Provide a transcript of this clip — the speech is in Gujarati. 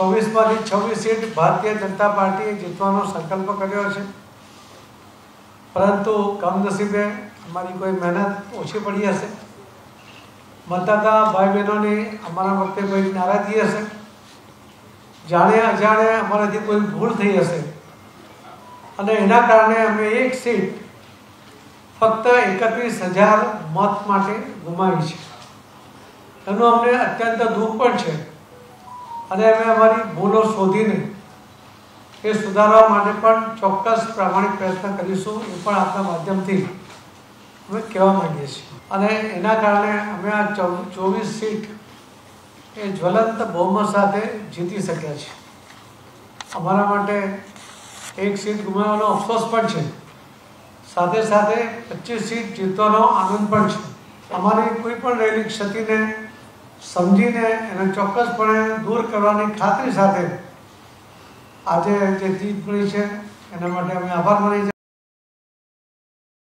ચોવીસમાંથી છવ્વીસ સીટ ભારતીય જનતા પાર્ટીએ જીતવાનો સંકલ્પ કર્યો છે. પરંતુ કમનસીબે અમારી કોઈ મહેનત ઓછી પડી હશે. મતદાતા ભાઈ બહેનોની અમારા વખતે કોઈ નારાજગી હશે? જાણે અજાણે અમારાથી કોઈ ભૂલ થઈ હશે? અને એના કારણે અમે એક સીટ ફક્ત એકત્રીસ હજાર મત માટે ગુમાવી છે. એનું અમને અત્યંત દુઃખ પણ છે. અને અમે અમારી ભૂલો શોધીને એ સુધારવા માટે પણ ચોક્કસ પ્રામાણિક પ્રયત્ન કરીશું, એ પણ આપણા માધ્યમથી અમે કહેવા માંગીએ છીએ. અને એના કારણે અમે આ ચોવીસ સીટ એ જ્વલંત બહુમત સાથે જીતી શક્યા છે અમારા માટે એક સીટ ગુમાવવાનો અફસોસ પણ છે. સાથે સાથે પચીસ સીટ જીતવાનો આનંદ પણ છે. અમારી કોઈ પણ રહેલી ક્ષતિને સમજીને એને ચોક્કસપણે દૂર કરવાની ખાતરી સાથે આજે જે જીત પડી છે, એના માટે અમે આભાર માની